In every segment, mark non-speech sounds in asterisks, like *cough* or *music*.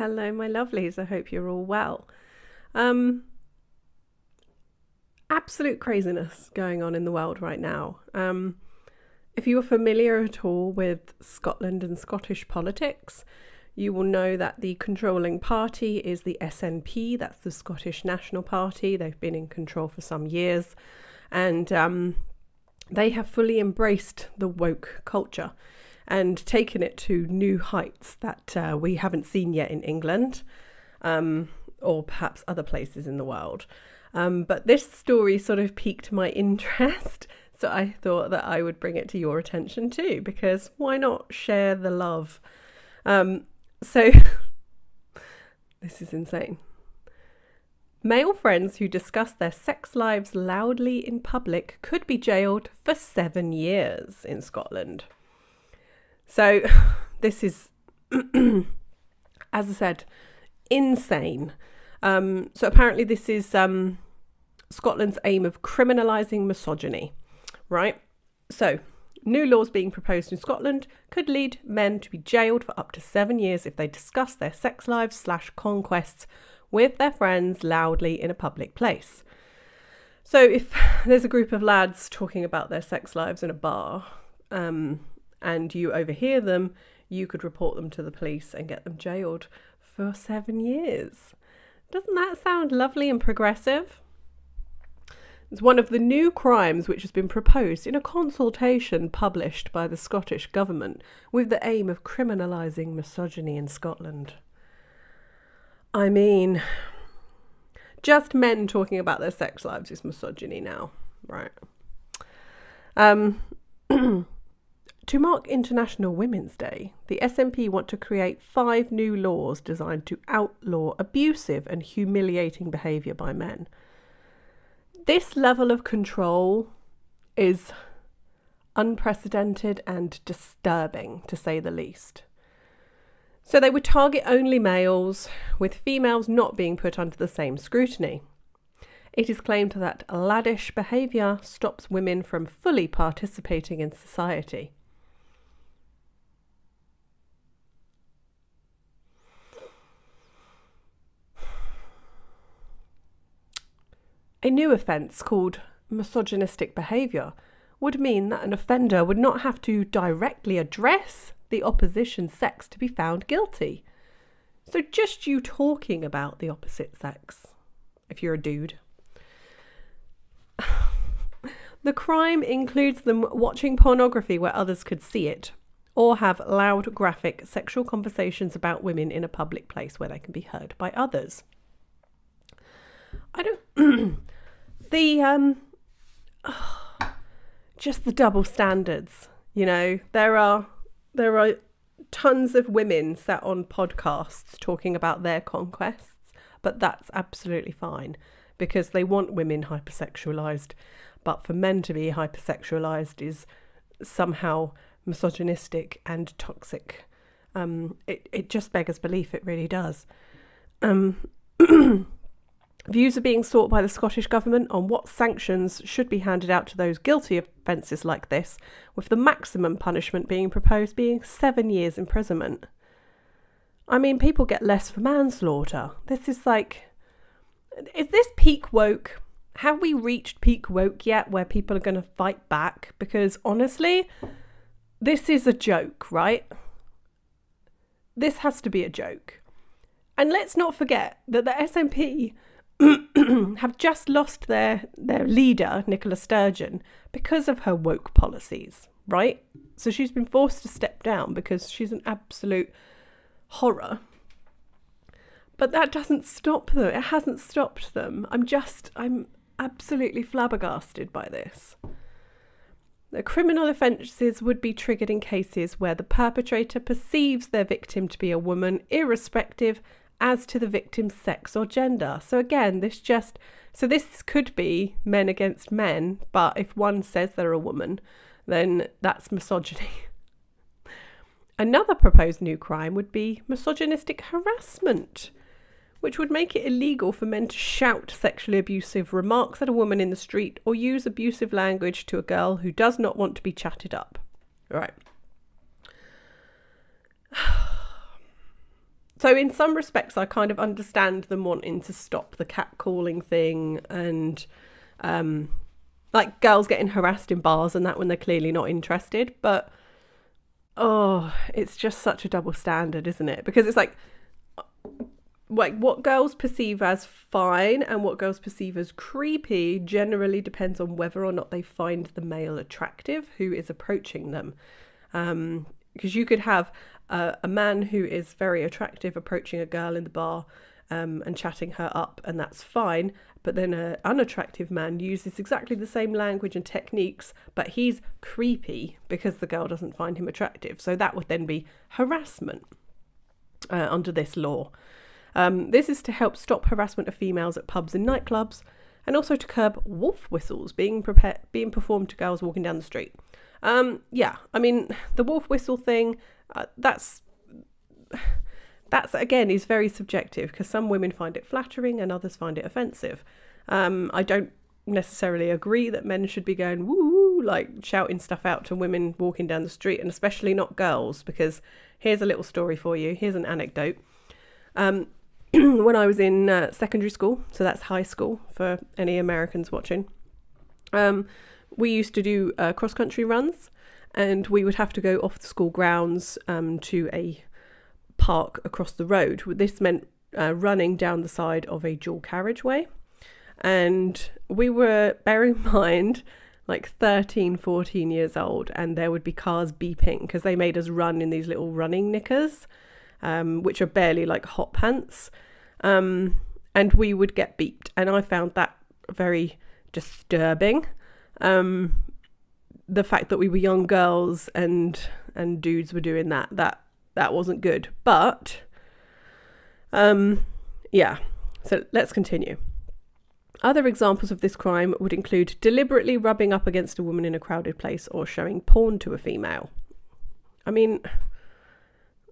Hello, my lovelies. I hope you're all well. Um, absolute craziness going on in the world right now. Um, if you are familiar at all with Scotland and Scottish politics, you will know that the controlling party is the SNP, that's the Scottish National Party. They've been in control for some years and um, they have fully embraced the woke culture and taken it to new heights that uh, we haven't seen yet in England um, or perhaps other places in the world. Um, but this story sort of piqued my *laughs* interest. So I thought that I would bring it to your attention too, because why not share the love? Um, so *laughs* this is insane. Male friends who discuss their sex lives loudly in public could be jailed for seven years in Scotland. So, *sighs* this is, *clears throat* as I said, insane. Um, so, apparently, this is um, Scotland's aim of criminalising misogyny, right? So, new laws being proposed in Scotland could lead men to be jailed for up to seven years if they discuss their sex lives slash conquests with their friends loudly in a public place. So, if *sighs* there's a group of lads talking about their sex lives in a bar um, and you overhear them, you could report them to the police and get them jailed for seven years. Doesn't that sound lovely and progressive? It's one of the new crimes which has been proposed in a consultation published by the Scottish Government with the aim of criminalising misogyny in Scotland. I mean, just men talking about their sex lives is misogyny now, right? Um, *clears throat* to mark International Women's Day, the SNP want to create five new laws designed to outlaw abusive and humiliating behaviour by men. This level of control is unprecedented and disturbing, to say the least. So they would target only males, with females not being put under the same scrutiny. It is claimed that laddish behaviour stops women from fully participating in society. A new offence called misogynistic behaviour would mean that an offender would not have to directly address the opposition sex to be found guilty. So just you talking about the opposite sex, if you're a dude. *sighs* the crime includes them watching pornography where others could see it, or have loud, graphic sexual conversations about women in a public place where they can be heard by others. I don't. *clears throat* the um, oh, *sighs* just the double standards. You know, there are there are tons of women sat on podcasts talking about their conquests, but that's absolutely fine because they want women hypersexualized. But for men to be hypersexualized is somehow misogynistic and toxic. Um, it, it just beggars belief, it really does. Um, *clears throat* Views are being sought by the Scottish Government on what sanctions should be handed out to those guilty of offences like this, with the maximum punishment being proposed being seven years imprisonment. I mean, people get less for manslaughter. This is like. Is this peak woke? Have we reached peak woke yet where people are going to fight back? Because honestly, this is a joke, right? This has to be a joke. And let's not forget that the SNP *clears throat* have just lost their their leader, Nicola Sturgeon, because of her woke policies, right? So she's been forced to step down because she's an absolute horror. But that doesn't stop them. It hasn't stopped them. I'm just I'm absolutely flabbergasted by this. The criminal offences would be triggered in cases where the perpetrator perceives their victim to be a woman, irrespective as to the victim's sex or gender. So again, this just so this could be men against men, but if one says they're a woman, then that's misogyny. *laughs* Another proposed new crime would be misogynistic harassment, which would make it illegal for men to shout sexually abusive remarks at a woman in the street or use abusive language to a girl who does not want to be chatted up. Right. *sighs* so in some respects, I kind of understand them wanting to stop the catcalling thing and um, like girls getting harassed in bars and that when they're clearly not interested. But oh, it's just such a double standard, isn't it? Because it's like like what girls perceive as fine and what girls perceive as creepy generally depends on whether or not they find the male attractive who is approaching them. Because um, you could have a, man who is very attractive approaching a girl in the bar um, and chatting her up, and that's fine. But then an unattractive man uses exactly the same language and techniques, but he's creepy because the girl doesn't find him attractive. So that would then be harassment uh, under this law. Um, this is to help stop harassment of females at pubs and nightclubs, and also to curb wolf whistles being prepared, being performed to girls walking down the street. Um, yeah, I mean the wolf whistle thing. Uh, that's that's again is very subjective because some women find it flattering and others find it offensive. Um, I don't necessarily agree that men should be going woo like shouting stuff out to women walking down the street, and especially not girls. Because here's a little story for you. Here's an anecdote. Um, *clears throat* when I was in uh, secondary school, so that's high school for any Americans watching, um, we used to do uh, cross country runs and we would have to go off the school grounds um, to a park across the road. This meant uh, running down the side of a dual carriageway. And we were, *laughs* bear in mind, like 13, 14 years old, and there would be cars beeping because they made us run in these little running knickers um, which are barely like hot pants. Um, and we would get beeped. And I found that very disturbing. Um, the fact that we were young girls and and dudes were doing that that that wasn't good. But um, yeah. So let's continue. Other examples of this crime would include deliberately rubbing up against a woman in a crowded place or showing porn to a female. I mean,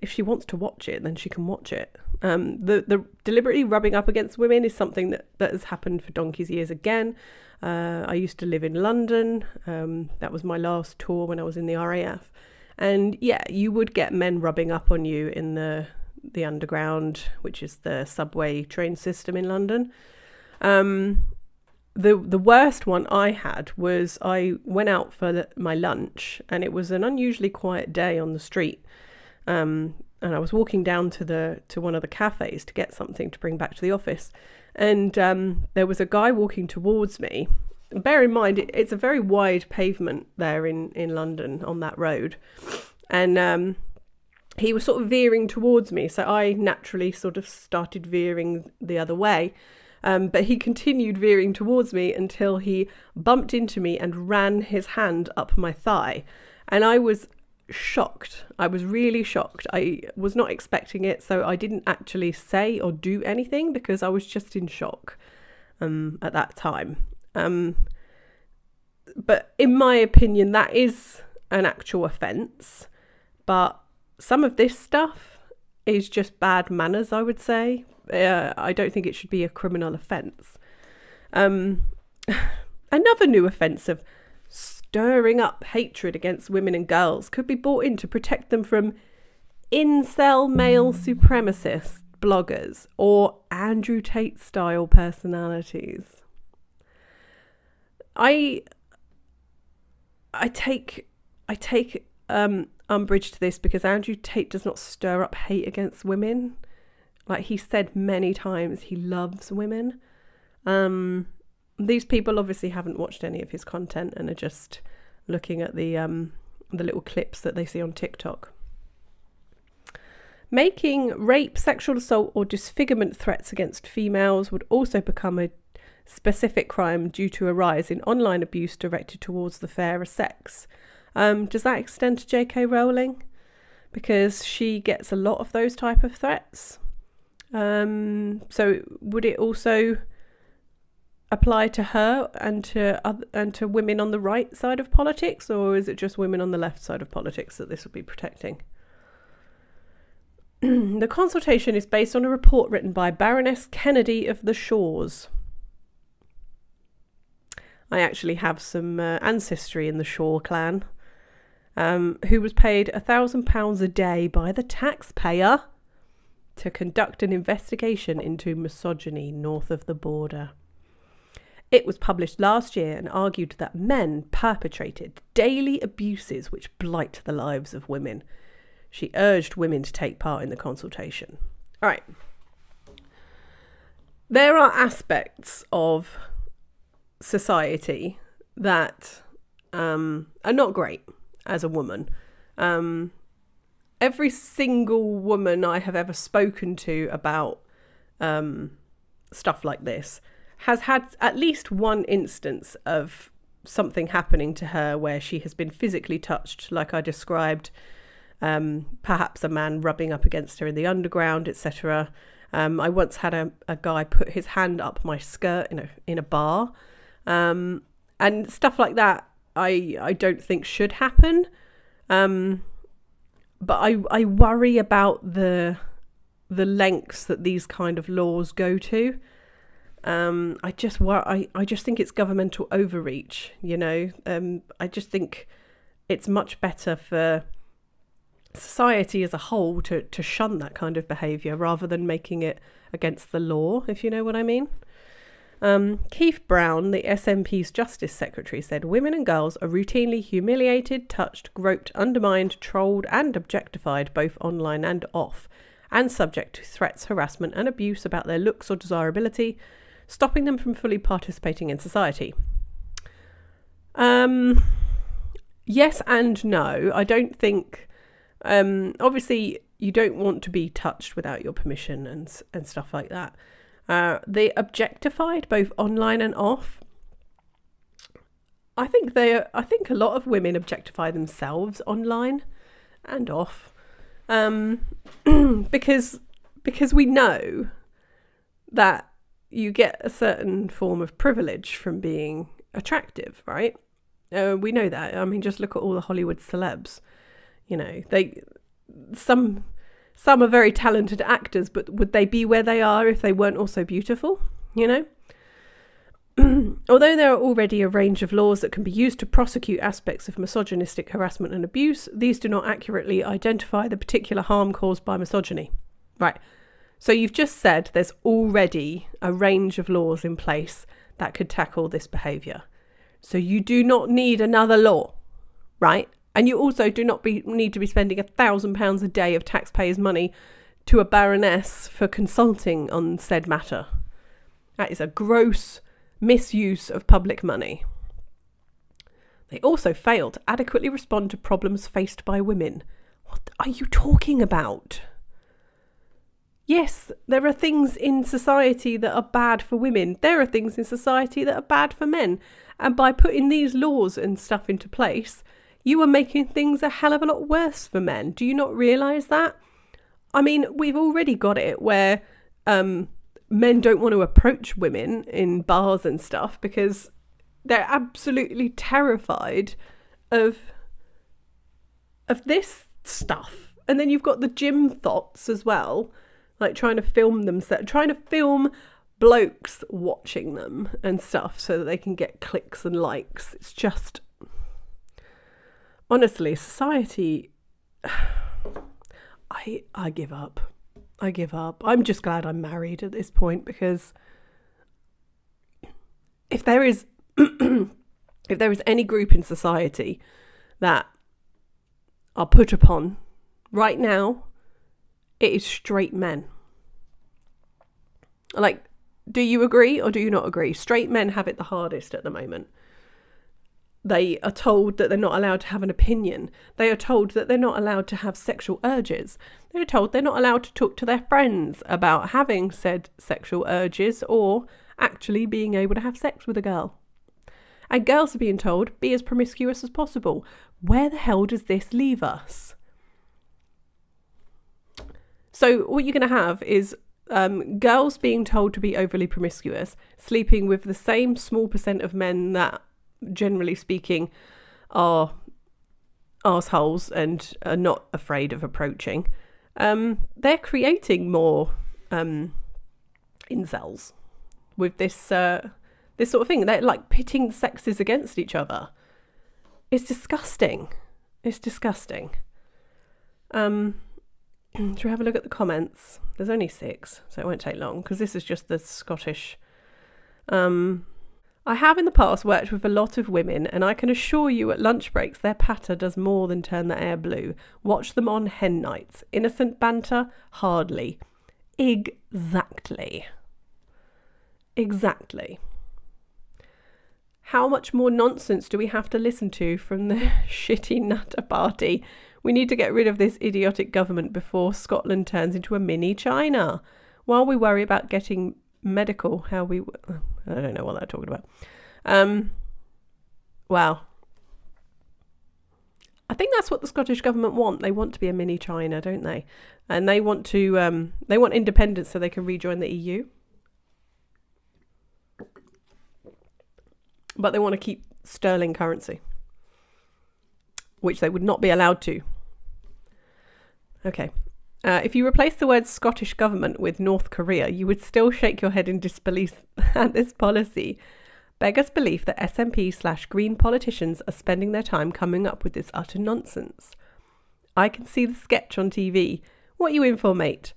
if she wants to watch it, then she can watch it. Um, the the deliberately rubbing up against women is something that, that has happened for donkey's years again. Uh, I used to live in London. Um, that was my last tour when I was in the RAF, and yeah, you would get men rubbing up on you in the the underground, which is the subway train system in London. Um, the the worst one I had was I went out for the, my lunch, and it was an unusually quiet day on the street. Um, and I was walking down to the to one of the cafes to get something to bring back to the office, and um, there was a guy walking towards me. Bear in mind, it, it's a very wide pavement there in in London on that road, and um, he was sort of veering towards me, so I naturally sort of started veering the other way. Um, but he continued veering towards me until he bumped into me and ran his hand up my thigh. And I was shocked. I was really shocked. I was not expecting it, so I didn't actually say or do anything because I was just in shock um, at that time. Um, but in my opinion, that is an actual offence. But some of this stuff is just bad manners, I would say. Uh, I don't think it should be a criminal offence. Um, *laughs* another new offence of stirring up hatred against women and girls could be brought in to protect them from incel male supremacist bloggers or Andrew Tate style personalities. I I take I take um, umbrage to this because Andrew Tate does not stir up hate against women. Like he said many times, he loves women. Um, these people obviously haven't watched any of his content and are just looking at the um, the little clips that they see on TikTok. Making rape, sexual assault, or disfigurement threats against females would also become a specific crime due to a rise in online abuse directed towards the fairer sex. Um, does that extend to J.K. Rowling? Because she gets a lot of those type of threats. Um, so would it also apply to her and to other, and to women on the right side of politics, or is it just women on the left side of politics that this will be protecting? *clears throat* the consultation is based on a report written by Baroness Kennedy of the Shaws. I actually have some uh, ancestry in the Shaw clan, um, who was paid a thousand pounds a day by the taxpayer to conduct an investigation into misogyny north of the border. It was published last year and argued that men perpetrated daily abuses which blight the lives of women. She urged women to take part in the consultation. All right. There are aspects of society that um, are not great as a woman. Um, every single woman I have ever spoken to about um, stuff like this has had at least one instance of something happening to her where she has been physically touched, like I described. Um, perhaps a man rubbing up against her in the underground, etc. Um, I once had a, a guy put his hand up my skirt in a in a bar, um, and stuff like that. I I don't think should happen. Um, but I I worry about the the lengths that these kind of laws go to. Um, I just I, I just think it's governmental overreach. You know, um, I just think it's much better for society as a whole to to shun that kind of behaviour rather than making it against the law. If you know what I mean. Um, Keith Brown, the SNP's Justice Secretary, said women and girls are routinely humiliated, touched, groped, undermined, trolled, and objectified both online and off, and subject to threats, harassment, and abuse about their looks or desirability, stopping them from fully participating in society. Um, yes and no. I don't think. Um, obviously, you don't want to be touched without your permission and and stuff like that. Uh, they objectified both online and off. I think they. I think a lot of women objectify themselves online and off, um, *clears throat* because because we know that you get a certain form of privilege from being attractive, right? Uh, we know that. I mean, just look at all the Hollywood celebs. You know, they some some are very talented actors, but would they be where they are if they weren't also beautiful? You know? *clears throat* Although there are already a range of laws that can be used to prosecute aspects of misogynistic harassment and abuse, these do not accurately identify the particular harm caused by misogyny. Right. So you've just said there's already a range of laws in place that could tackle this behaviour. So you do not need another law, right? And you also do not be, need to be spending a thousand pounds a day of taxpayers' money to a baroness for consulting on said matter. That is a gross misuse of public money. They also fail to adequately respond to problems faced by women. What are you talking about? Yes, there are things in society that are bad for women. There are things in society that are bad for men. And by putting these laws and stuff into place, you are making things a hell of a lot worse for men. Do you not realise that? I mean, we've already got it where um, men don't want to approach women in bars and stuff because they're absolutely terrified of of this stuff. And then you've got the gym thoughts as well, like trying to film them, trying to film blokes watching them and stuff so that they can get clicks and likes. It's just honestly, society. *sighs* I I give up. I give up. I'm just glad I'm married at this point because if there is *clears throat* if there is any group in society that are put upon right now, it is straight men. Like, do you agree or do you not agree? Straight men have it the hardest at the moment. They are told that they're not allowed to have an opinion. They are told that they're not allowed to have sexual urges. They're told they're not allowed to talk to their friends about having said sexual urges or actually being able to have sex with a girl. And girls are being told, be as promiscuous as possible. Where the hell does this leave us? So, what you're going to have is um, girls being told to be overly promiscuous, sleeping with the same small percent of men that generally speaking, are assholes and are not afraid of approaching, um, they're creating more um, incels with this uh, this sort of thing. They're like pitting the sexes against each other. It's disgusting. It's disgusting. Um, *clears throat* should we have a look at the comments? There's only six, so it won't take long because this is just the Scottish. Um, I have in the past worked with a lot of women, and I can assure you at lunch breaks their patter does more than turn the air blue. Watch them on hen nights. Innocent banter? Hardly. Exactly. Exactly. How much more nonsense do we have to listen to from the *laughs* shitty Nutter Party? We need to get rid of this idiotic government before Scotland turns into a mini China. While we worry about getting medical, how we. I don't know what they're talking about. Um, wow. I think that's what the Scottish government want. They want to be a mini China, don't they? And they want to um, they want independence so they can rejoin the EU. But they want to keep sterling currency, which they would not be allowed to. Okay. Uh, if you replace the word Scottish government with North Korea, you would still shake your head in disbelief *laughs* at this policy. Beggars belief that SNP slash Green politicians are spending their time coming up with this utter nonsense. I can see the sketch on TV. What you in for, mate?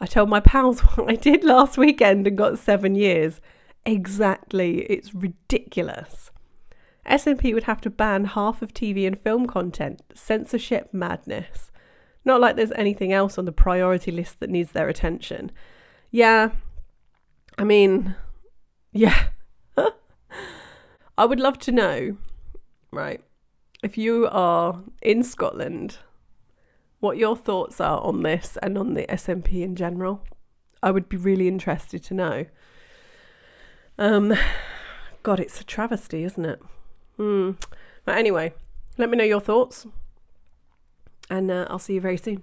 I told my pals *laughs* what I did last weekend and got seven years. Exactly. It's ridiculous. SNP would have to ban half of TV and film content. Censorship madness. Not like there's anything else on the priority list that needs their attention. Yeah. I mean, yeah. *laughs* I would love to know, right, if you are in Scotland, what your thoughts are on this and on the SNP in general. I would be really interested to know. Um, God, it's a travesty, isn't it? Hmm. But anyway, let me know your thoughts, and uh, I'll see you very soon.